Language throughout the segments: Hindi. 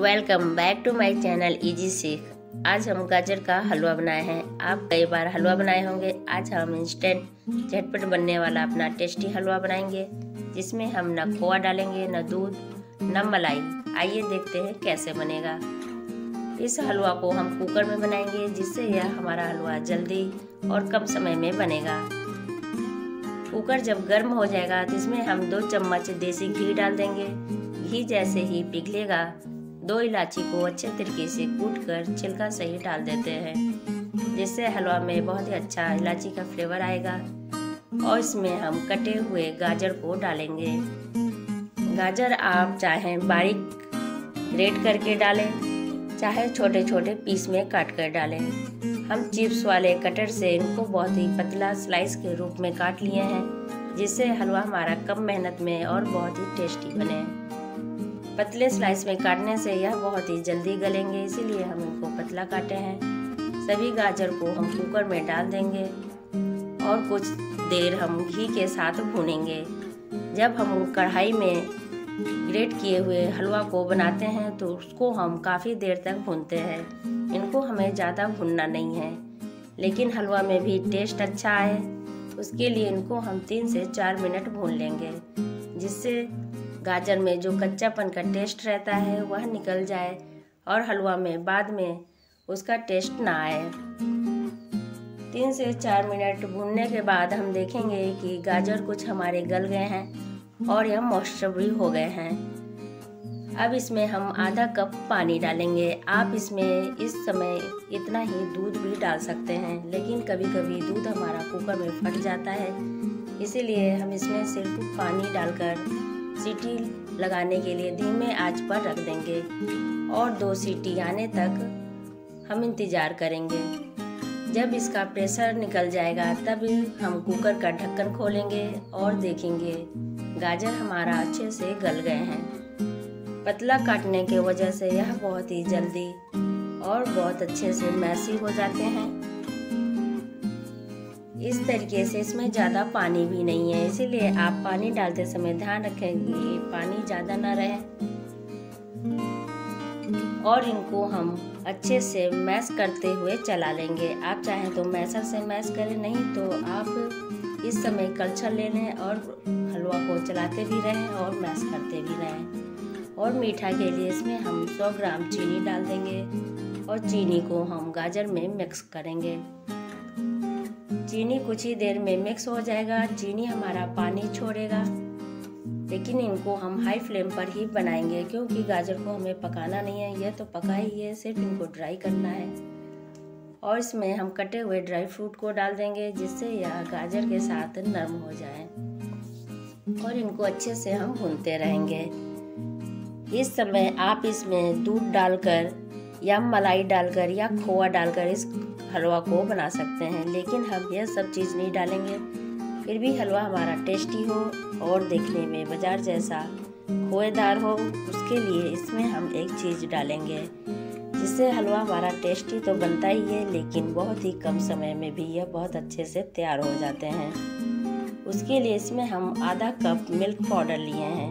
Welcome back to my channel easy सीख आज हम गाजर का हलवा बनाए हैं। आप कई बार हलवा बनाए होंगे। आज हम इंस्टेंट झटपट बनने वाला अपना टेस्टी हलवा बनाएँगे, जिसमें हम न खोआ डालेंगे, न दूध, न मलाई। आइए देखते हैं कैसे बनेगा। इस हलवा को हम कुकर में बनाएँगे, जिससे यह हमारा हलवा जल्दी और कम समय में बनेगा। कुकर जब गर्म हो जाएगा तो इसमें हम दो चम्मच देसी घी डाल देंगे। घी जैसे ही पिघलेगा दो इलायची को अच्छे तरीके से कूट कर छिलका सही डाल देते हैं, जिससे हलवा में बहुत ही अच्छा इलायची का फ्लेवर आएगा। और इसमें हम कटे हुए गाजर को डालेंगे। गाजर आप चाहें बारीक ग्रेट करके डालें, चाहे छोटे छोटे पीस में काट कर डालें। हम चिप्स वाले कटर से इनको बहुत ही पतला स्लाइस के रूप में काट लिए हैं, जिससे हलवा हमारा कम मेहनत में और बहुत ही टेस्टी बने। पतले स्लाइस में काटने से यह बहुत ही जल्दी गलेंगे, इसीलिए हम इनको पतला काटे हैं। सभी गाजर को हम कुकर में डाल देंगे और कुछ देर हम घी के साथ भूनेंगे। जब हम कढ़ाई में ग्रेट किए हुए हलवा को बनाते हैं तो उसको हम काफ़ी देर तक भूनते हैं। इनको हमें ज़्यादा भूनना नहीं है, लेकिन हलवा में भी टेस्ट अच्छा आए। उसके लिए इनको हम तीन से चार मिनट भून लेंगे, जिससे गाजर में जो कच्चापन का टेस्ट रहता है, वह निकल जाए और हलवा में, बाद में उसका टेस्ट ना आए। तीन से चार मिनट भूनने के बाद हम देखेंगे कि गाजर कुछ हमारे गल गए हैं और यह मॉइस्चर भी हो गए हैं। अब इसमें हम आधा कप पानी डालेंगे। आप इसमें इस समय इतना ही दूध भी डाल सकते हैं, लेकिन कभी कभी दूध हमारा कुकर में फट जाता है। इसीलिए हम इसमें सिर्फ़ पानी डालकर सीटी लगाने के लिए धीमे आँच पर रख देंगे और दो सीटी आने तक हम इंतज़ार करेंगे। जब इसका प्रेशर निकल जाएगा, तब हम कुकर का ढक्कन खोलेंगे और देखेंगे, गाजर हमारा अच्छे से गल गए हैं। पतला काटने के वजह से यह बहुत ही जल्दी और बहुत अच्छे से मैसी हो जाते हैं। इस तरीके से इसमें ज़्यादा पानी भी नहीं है, इसीलिए आप पानी डालते समय ध्यान रखेंगे पानी ज़्यादा ना रहे। और इनको हम अच्छे से मैश करते हुए चला लेंगे। आप चाहें तो मैसर से मैश करें, नहीं तो आप इस समय कलछल ले लें और हलवा को चलाते भी रहें और मैश करते भी रहें। और मीठा के लिए इसमें हम 100 ग्राम चीनी डाल देंगे और चीनी को हम गाजर में मिक्स करेंगे। चीनी कुछ ही देर में मिक्स हो जाएगा। चीनी हमारा पानी छोड़ेगा। लेकिन इनको हम हाई फ्लेम पर ही बनाएँगे, क्योंकि गाजर को हमें पकाना नहीं है। यह तो पका ही है, सिर्फ़ इनको ड्राई करना है। और इसमें हम कटे हुए ड्राई फ्रूट को डाल देंगे, जिससे यह गाजर के साथ नरम हो जाए। और इनको अच्छे से हम भूनते रहेंगे। इस समय आप इसमें दूध डालकर या मलाई डालकर या खोआ डालकर इस हलवा को बना सकते हैं। लेकिन हम यह सब चीज़ नहीं डालेंगे। फिर भी हलवा हमारा टेस्टी हो और देखने में बाज़ार जैसा खोएदार हो, उसके लिए इसमें हम एक चीज़ डालेंगे, जिससे हलवा हमारा टेस्टी तो बनता ही है, लेकिन बहुत ही कम समय में भी यह बहुत अच्छे से तैयार हो जाते हैं। उसके लिए इसमें हम आधा कप मिल्क पाउडर लिए हैं।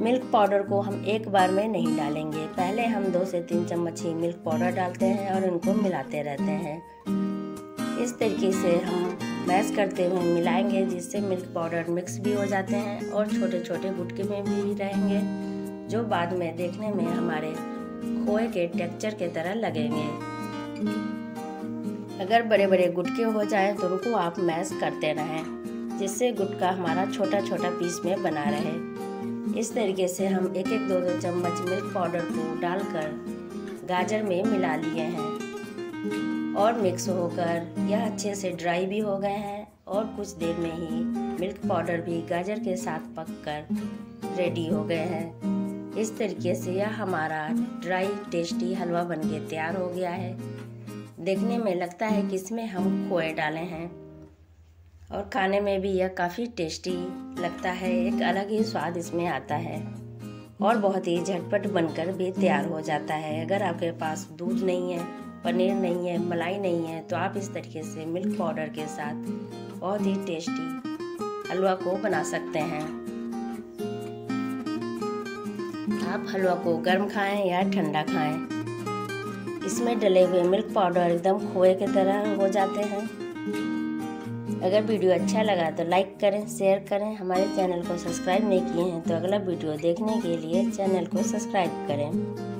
मिल्क पाउडर को हम एक बार में नहीं डालेंगे। पहले हम दो से तीन चम्मच ही मिल्क पाउडर डालते हैं और इनको मिलाते रहते हैं। इस तरीके से हम मैश करते हुए मिलाएँगे, जिससे मिल्क पाउडर मिक्स भी हो जाते हैं और छोटे छोटे गुटके में भी रहेंगे, जो बाद में देखने में हमारे खोए के टेक्सचर के तरह लगेंगे। अगर बड़े बड़े गुटके हो जाएँ तो उनको आप मैश करते रहें, जिससे गुटका हमारा छोटा छोटा पीस में बना रहे। इस तरीके से हम एक एक दो दो चम्मच मिल्क पाउडर को डालकर गाजर में मिला लिए हैं। और मिक्स होकर यह अच्छे से ड्राई भी हो गए हैं और कुछ देर में ही मिल्क पाउडर भी गाजर के साथ पककर रेडी हो गए हैं। इस तरीके से यह हमारा ड्राई टेस्टी हलवा बनके तैयार हो गया है। देखने में लगता है कि इसमें हम खोए डाले हैं। और खाने में भी यह काफ़ी टेस्टी लगता है। एक अलग ही स्वाद इसमें आता है। और बहुत ही झटपट बनकर भी तैयार हो जाता है। अगर आपके पास दूध नहीं है, पनीर नहीं है, मलाई नहीं है तो आप इस तरीके से मिल्क पाउडर के साथ बहुत ही टेस्टी हलवा को बना सकते हैं। आप हलवा को गर्म खाएँ या ठंडा खाएँ। इसमें डले हुए मिल्क पाउडर एकदम खोए की तरह हो जाते हैं। अगर वीडियो अच्छा लगा तो लाइक करें, शेयर करें। हमारे चैनल को सब्सक्राइब नहीं किए हैं तो अगला वीडियो देखने के लिए चैनल को सब्सक्राइब करें।